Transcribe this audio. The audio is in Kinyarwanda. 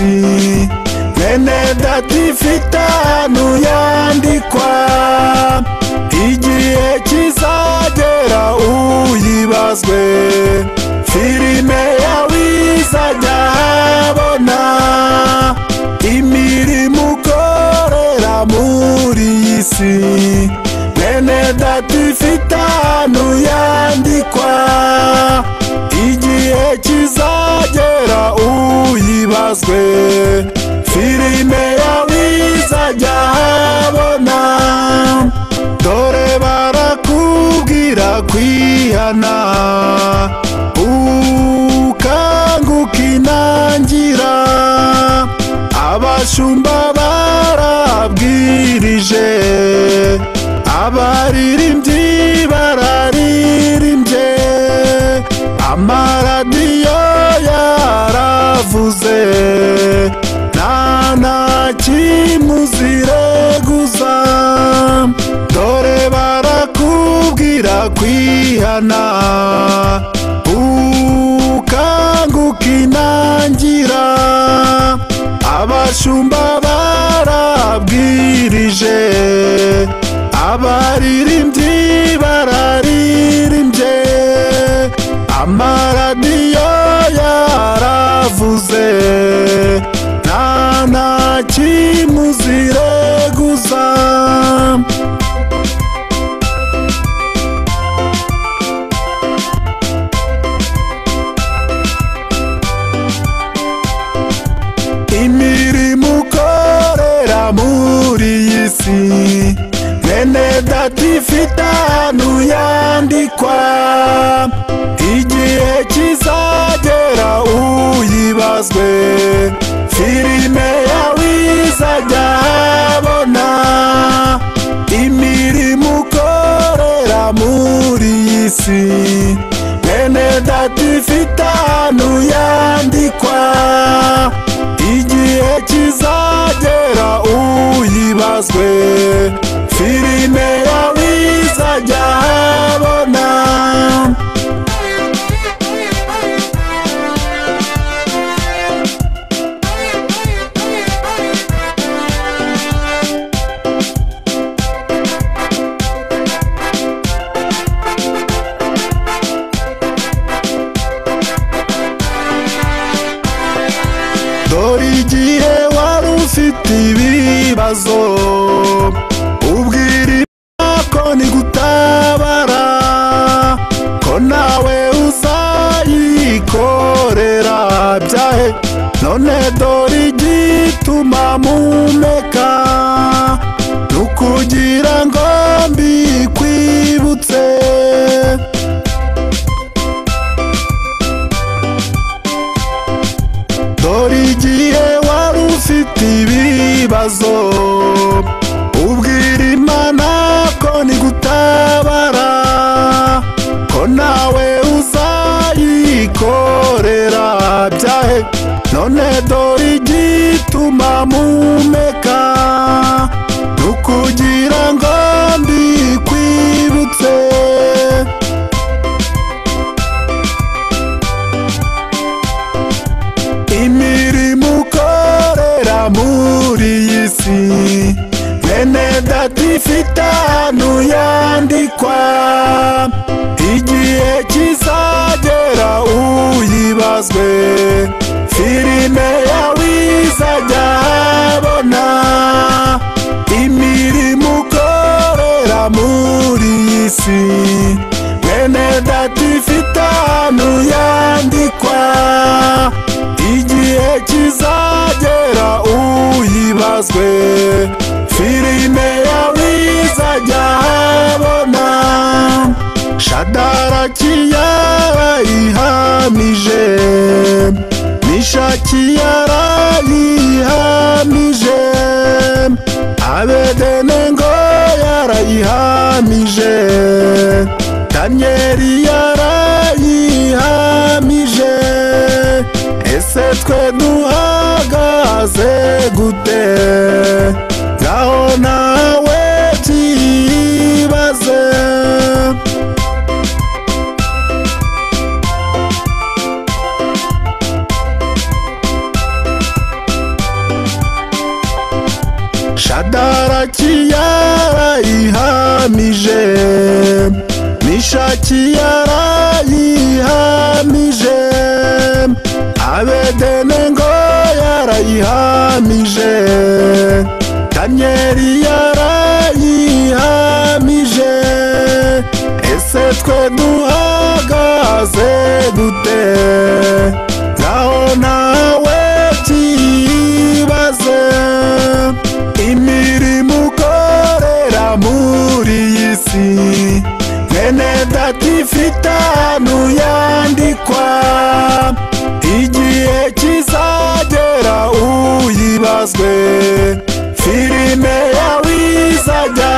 isi mwene data ahantu yandikwa. Igihe kizagera uyibazwe filime yawe izajya ahabona imirimo ukorera muri iyi si. Abashumba barabwirije abaririmbyi bararirimbye amaradiyo yaravuze nta na kimuzireguza dore barakubwira kwihana abashumba barabwirije abaririmbyi bararirimbye amaradiyo yaravuze nta na kimuzireguza imirimo uyibazwe filime yawe izajya ahabona imirimo ukorera muri iyi si mwene data ifite ahantu yandikwa. Igihe kizagera uyibazwe. Filime yawe izajya ahabona ibibazo ubwira ko nigutabara ko nawe uzayikorera. Byahe none dore igituma mumeka. Nukugira ngo mbikwibutse. Dore igihe wari ufite ibibazo ubwira imana ko nigutabara ko nawe yandikwa igihe kizagera uyibazwe. Filime yawe izajya ahabona imirimo ukorera muri iyi si. Mwene data ifite ahantu yandikwa igihe kizagera uyibazwe. Filime yawe izajya shadaraki yarayihamije mishaki yarayihamije abedenengo yarayihamije danyeli shadaraki yarayihamije mishaki yarayihamije abedenengo yarayihamije danyeli yarayihamije ese twe duhagaze dute ahantu yandikwa igihe kizagera uyibazwe. Filime yawe izajya